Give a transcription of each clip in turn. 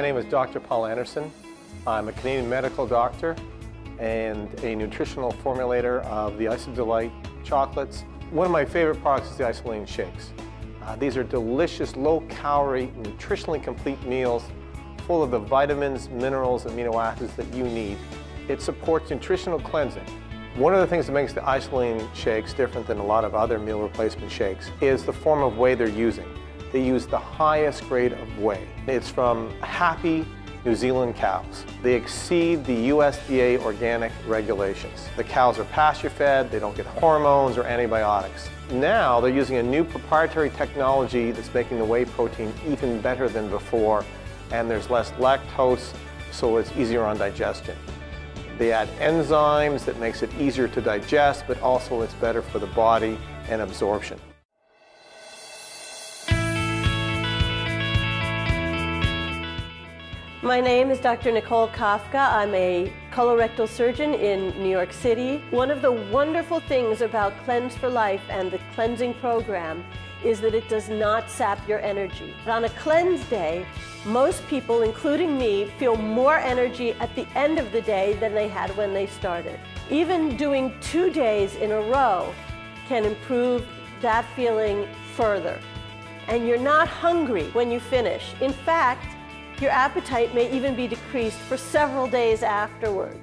My name is Dr. Paul Anderson. I'm a Canadian medical doctor and a nutritional formulator of the IsaDelight chocolates. One of my favorite products is the IsaLean shakes. Uh, these are delicious, low-calorie, nutritionally complete meals full of the vitamins, minerals, amino acids that you need. It supports nutritional cleansing. One of the things that makes the IsaLean shakes different than a lot of other meal replacement shakes is the form of whey they're using. They use the highest grade of whey. It's from happy New Zealand cows. They exceed the USDA organic regulations. The cows are pasture fed, they don't get hormones or antibiotics. Now they're using a new proprietary technology that's making the whey protein even better than before, and there's less lactose, so it's easier on digestion. They add enzymes that makes it easier to digest, but also it's better for the body and absorption. My name is Dr. Nicole Kafka. I'm a colorectal surgeon in New York City. One of the wonderful things about Cleanse for Life and the cleansing program is that it does not sap your energy. On a cleanse day, most people, including me, feel more energy at the end of the day than they had when they started. Even doing two days in a row can improve that feeling further. And you're not hungry when you finish. In fact, your appetite may even be decreased for several days afterwards.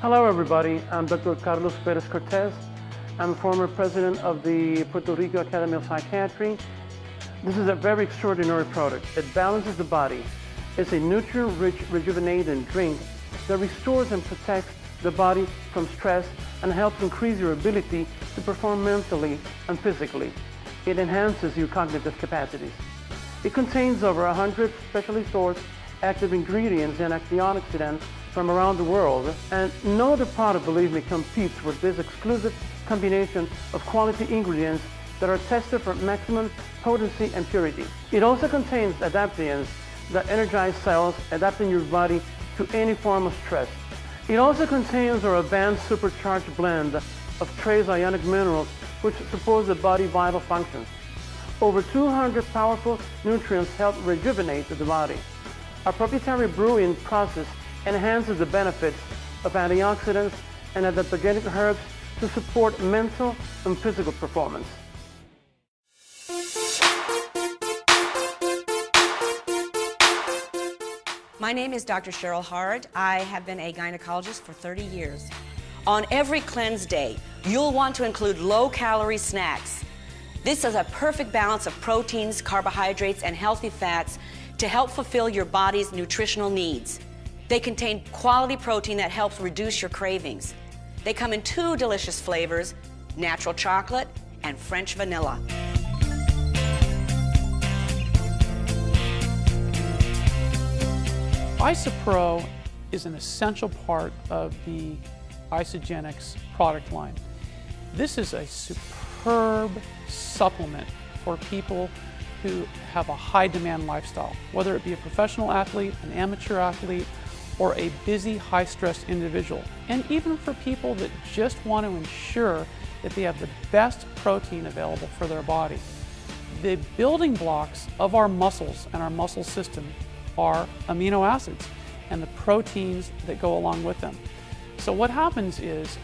Hello, everybody. I'm Dr. Carlos Perez Cortez. I'm a former president of the Puerto Rico Academy of Psychiatry. This is a very extraordinary product. It balances the body. It's a nutrient-rich, rejuvenating drink that restores and protects the body from stress and helps increase your ability to perform mentally and physically. It enhances your cognitive capacities. It contains over 100 specially sourced active ingredients and antioxidants from around the world, and no other product, believe me, competes with this exclusive combination of quality ingredients that are tested for maximum potency and purity. It also contains adaptogens that energize cells, adapting your body to any form of stress. It also contains our advanced supercharged blend of trace ionic minerals which supports the body's vital functions. Over 200 powerful nutrients help rejuvenate the body. Our proprietary brewing process enhances the benefits of antioxidants and adaptogenic herbs to support mental and physical performance. My name is Dr. Cheryl Hard. I have been a gynecologist for 30 years. On every cleanse day, you'll want to include low-calorie snacks. This is a perfect balance of proteins, carbohydrates, and healthy fats to help fulfill your body's nutritional needs. They contain quality protein that helps reduce your cravings. They come in two delicious flavors, natural chocolate and French vanilla. IsaPro is an essential part of the Isagenix product line. This is a superb supplement for people who have a high demand lifestyle, whether it be a professional athlete, an amateur athlete, or a busy, high stress individual. And even for people that just want to ensure that they have the best protein available for their body. The building blocks of our muscles and our muscle system are amino acids and the proteins that go along with them. So what happens is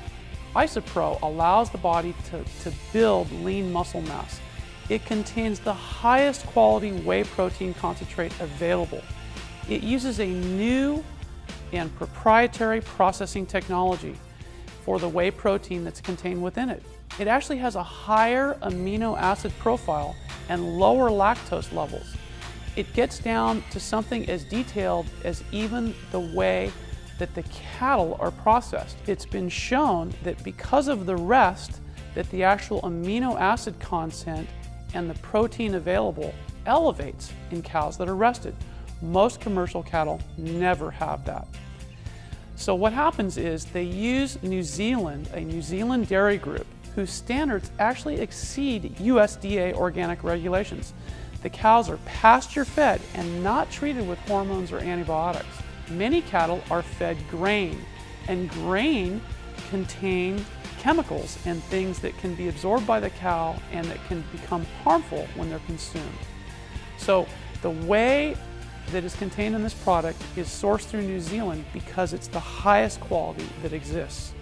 IsaPro allows the body to, to build lean muscle mass. It contains the highest quality whey protein concentrate available. It uses a new and proprietary processing technology for the whey protein that's contained within it. It actually has a higher amino acid profile and lower lactose levels. It gets down to something as detailed as even the way that the cattle are processed. It's been shown that because of the rest, that the actual amino acid content and the protein available elevates in cows that are rested. Most commercial cattle never have that. So what happens is they use New Zealand, a New Zealand dairy group, whose standards actually exceed USDA organic regulations. The cows are pasture fed and not treated with hormones or antibiotics. Many cattle are fed grain, and grain contains chemicals and things that can be absorbed by the cow and that can become harmful when they're consumed. So the whey that is contained in this product is sourced through New Zealand because it's the highest quality that exists.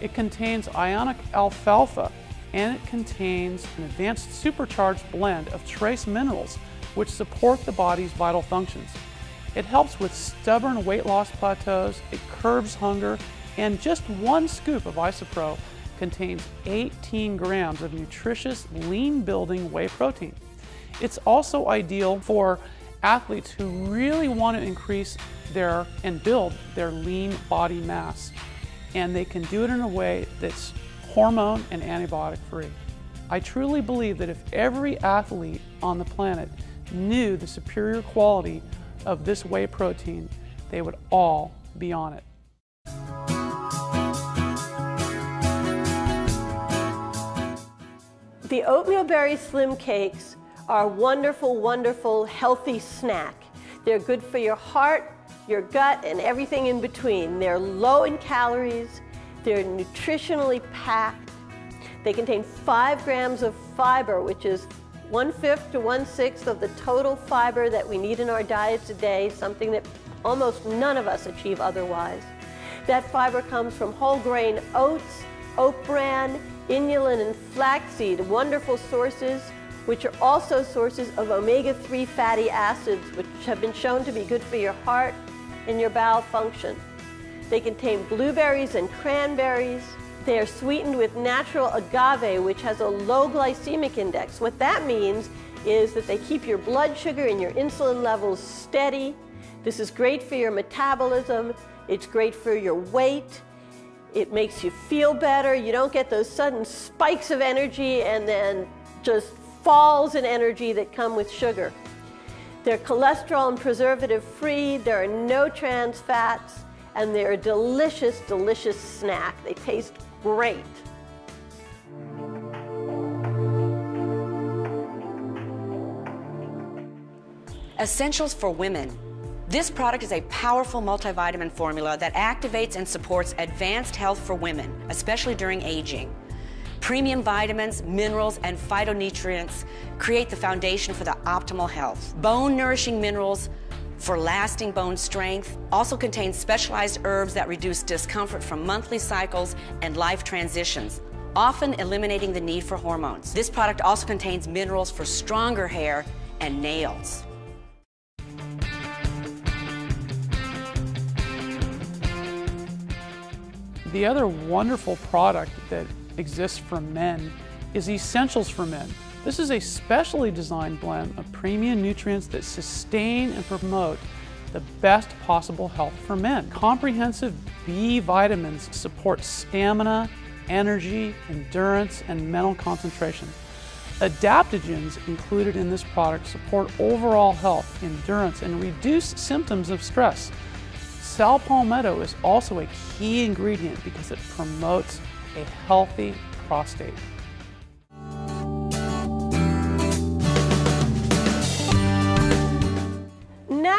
It contains ionic alfalfa and it contains an advanced supercharged blend of trace minerals which support the body's vital functions. It helps with stubborn weight loss plateaus, it curbs hunger, and just one scoop of IsaPro contains 18 grams of nutritious lean building whey protein. It's also ideal for athletes who really want to increase their and build their lean body mass. And they can do it in a way that's hormone and antibiotic free. I truly believe that if every athlete on the planet knew the superior quality of this whey protein, they would all be on it. The oatmeal berry slim cakes are a wonderful, wonderful, healthy snack. They're good for your heart, your gut, and everything in between. They're low in calories, they're nutritionally packed. They contain five grams of fiber, which is one fifth to one sixth of the total fiber that we need in our diets a day, something that almost none of us achieve otherwise. That fiber comes from whole grain oats, oat bran, inulin, and flaxseed, wonderful sources which are also sources of omega-3 fatty acids, which have been shown to be good for your heart and your bowel function. They contain blueberries and cranberries. They are sweetened with natural agave, which has a low glycemic index. What that means is that they keep your blood sugar and your insulin levels steady. This is great for your metabolism. It's great for your weight. It makes you feel better. You don't get those sudden spikes of energy and then just falls in energy that come with sugar. They're cholesterol and preservative free, there are no trans fats, and they're a delicious, delicious snack. They taste great. Essentials for women. This product is a powerful multivitamin formula that activates and supports advanced health for women, especially during aging. Premium vitamins, minerals, and phytonutrients create the foundation for the optimal health. Bone nourishing minerals for lasting bone strength also contains specialized herbs that reduce discomfort from monthly cycles and life transitions, often eliminating the need for hormones. This product also contains minerals for stronger hair and nails. The other wonderful product that exists for men is Essentials for Men. This is a specially designed blend of premium nutrients that sustain and promote the best possible health for men. Comprehensive B vitamins support stamina, energy, endurance, and mental concentration. Adaptogens included in this product support overall health, endurance, and reduce symptoms of stress. Saw palmetto is also a key ingredient because it promotes a healthy prostate.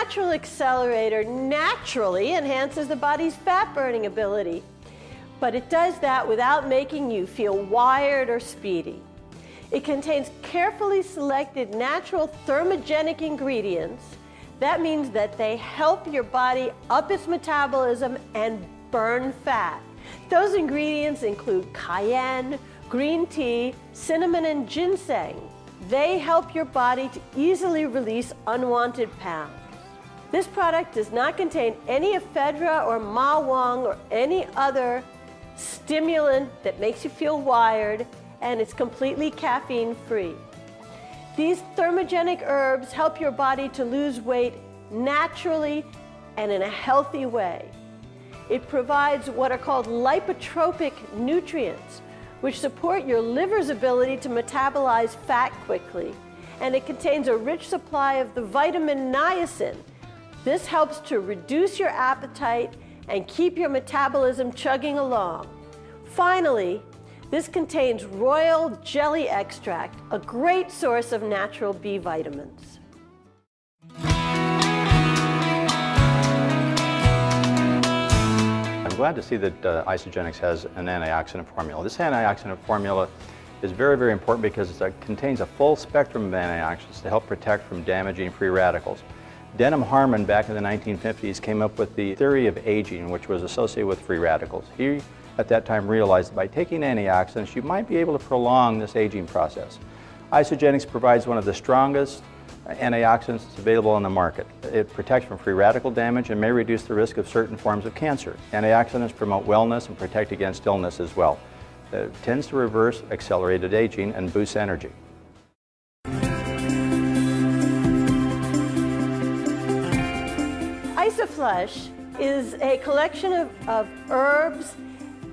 Natural Accelerator naturally enhances the body's fat burning ability, but it does that without making you feel wired or speedy. It contains carefully selected natural thermogenic ingredients. That means that they help your body up its metabolism and burn fat. Those ingredients include cayenne, green tea, cinnamon, and ginseng. They help your body to easily release unwanted pounds. This product does not contain any ephedra or mahuang or any other stimulant that makes you feel wired, and it's completely caffeine free. These thermogenic herbs help your body to lose weight naturally and in a healthy way. It provides what are called lipotropic nutrients, which support your liver's ability to metabolize fat quickly. And it contains a rich supply of the vitamin niacin. This helps to reduce your appetite and keep your metabolism chugging along. Finally, this contains royal jelly extract, a great source of natural B vitamins. I'm glad to see that uh, Isagenix has an antioxidant formula. This antioxidant formula is very, very important because it contains a full spectrum of antioxidants to help protect from damaging free radicals. Denham Harman back in the 1950s came up with the theory of aging, which was associated with free radicals. He, at that time, realized that by taking antioxidants, you might be able to prolong this aging process. Isagenix provides one of the strongest antioxidants available on the market. It protects from free radical damage and may reduce the risk of certain forms of cancer. Antioxidants promote wellness and protect against illness as well. It tends to reverse accelerated aging and boosts energy. IsaFlush is a collection of, of herbs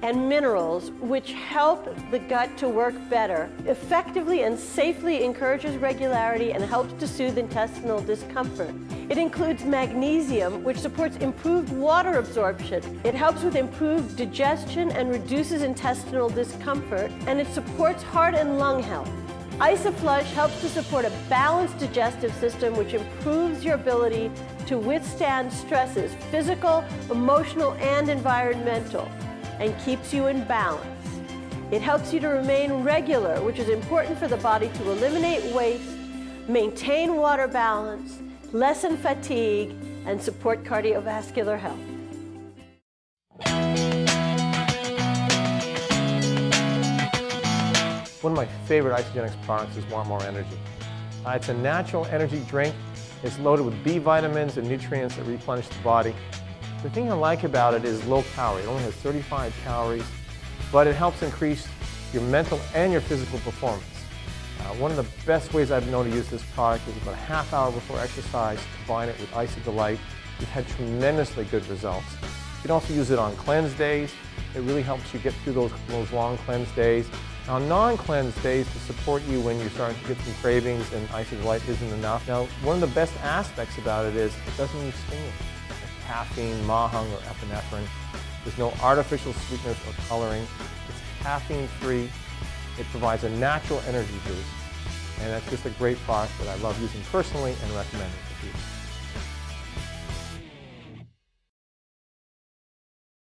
and minerals which help the gut to work better, effectively and safely encourages regularity and helps to soothe intestinal discomfort. It includes magnesium, which supports improved water absorption. It helps with improved digestion and reduces intestinal discomfort, and it supports heart and lung health. IsaFlush helps to support a balanced digestive system which improves your ability to withstand stresses, physical, emotional, and environmental and keeps you in balance. It helps you to remain regular, which is important for the body to eliminate waste, maintain water balance, lessen fatigue, and support cardiovascular health. One of my favorite Isagenix products is Want More Energy. Uh, it's a natural energy drink. It's loaded with B vitamins and nutrients that replenish the body. The thing I like about it is low calorie. It only has 35 calories, but it helps increase your mental and your physical performance. Uh, one of the best ways I've known to use this product is about a half hour before exercise, combine it with IsaDelight. We've had tremendously good results. You can also use it on cleanse days. It really helps you get through those, those long cleanse days. Now, non-cleanse days to support you when you're starting to get some cravings and IsaDelight isn't enough. Now, one of the best aspects about it is it doesn't use stimulants caffeine, mahuang, or epinephrine. There's no artificial sweeteners or coloring. It's caffeine-free. It provides a natural energy boost. And that's just a great product that I love using personally and recommending to people.